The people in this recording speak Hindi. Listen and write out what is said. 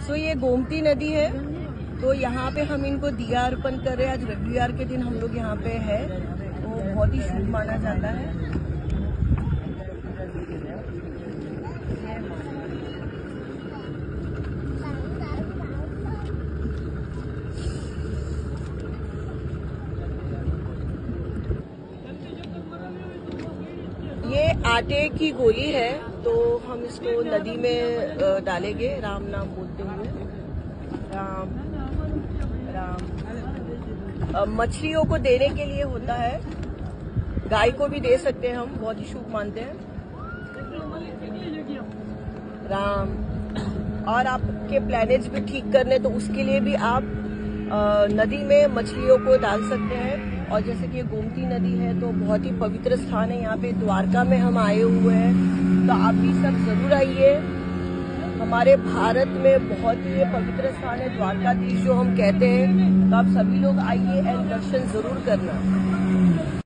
सो ये गोमती नदी है। तो यहाँ पे हम इनको दिया अर्पण कर रहे हैं। आज रविवार के दिन हम लोग यहाँ पे है। तो बहुत ही शुभ माना जाता है। ये आटे की गोली है तो हम इसको नदी में डालेंगे। राम नाम बोलते हुए। राम राम। मछलियों को देने के लिए होता है। गाय को भी दे सकते हैं हम, बहुत ही शुभ मानते हैं। राम, और आपके प्लैनेट्स भी ठीक करने तो उसके लिए भी आप नदी में मछलियों को डाल सकते हैं। और जैसे कि ये गोमती नदी है तो बहुत ही पवित्र स्थान है। यहाँ पे द्वारका में हम आए हुए हैं। तो आप भी सब ज़रूर आइए। हमारे भारत में बहुत ही पवित्र स्थान है, द्वारकाधीश जो हम कहते हैं। तो आप सभी लोग आइए एंड दर्शन ज़रूर करना।